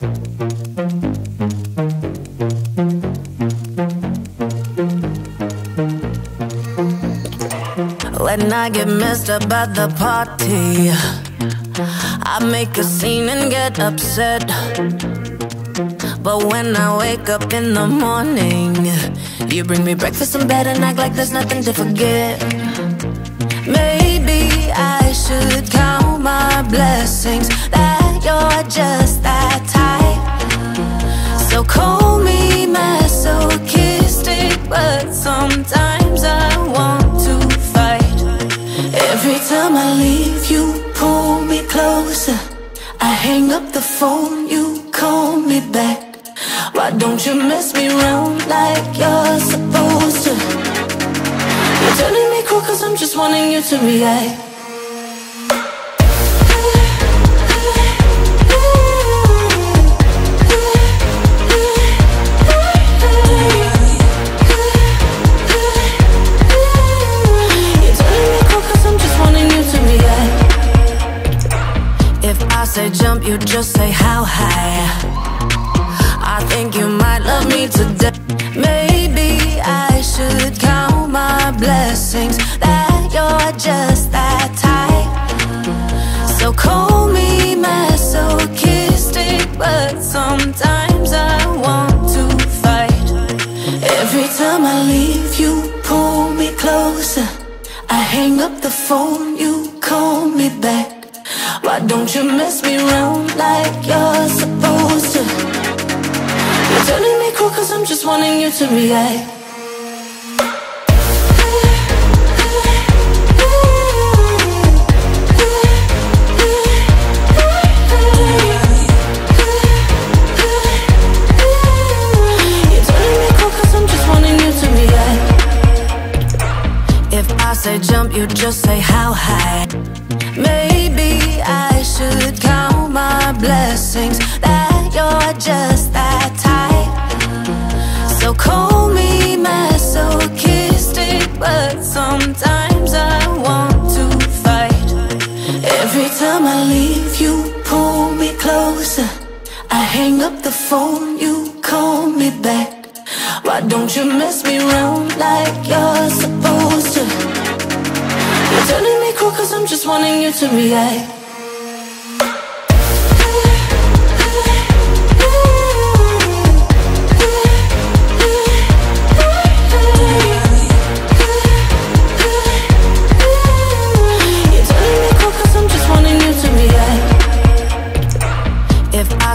When I get messed up at the party, I make a scene and get upset. But when I wake up in the morning, you bring me breakfast in bed and act like there's nothing to forget. Maybe I should count my blessings Every time I leave, you pull me closer. I hang up the phone, you call me back. Why don't you mess me around like you're supposed to? You're turning me cool cause I'm just wanting you to react. Say jump, you just say how high. I think you might love me today. Maybe I should count my blessings that you're just that type. So call me masochistic, but sometimes I want to fight. Every time I leave, you pull me closer. I hang up the phone, you call me back. Don't you mess me around like you're supposed to? You're turning me cool cause I'm just wanting you to react. You're turning me cool I'm just wanting you to react. If I say jump, you just say how high. Leave, you pull me closer. I hang up the phone, you call me back. Why don't you mess me around like you're supposed to? You're turning me cool cause I'm just wanting you to react.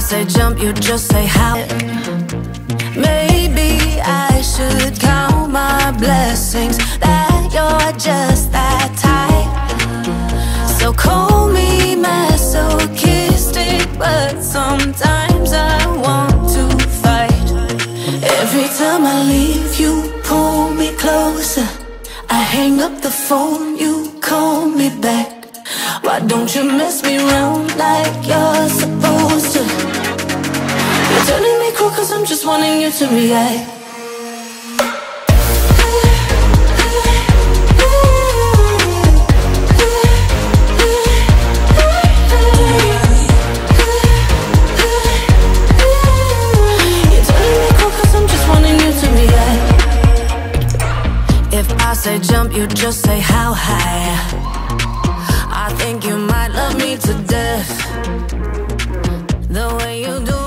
Say jump, you just say how. Maybe I should count my blessings that you're just that type. So call me masochistic, but sometimes I want to fight. Every time I leave, you pull me closer. I hang up the phone, you call me back. Why don't you mess me around like you're supposed to? wanting you to react. If I say jump, you just say how high. I think you might love me to death. The way you do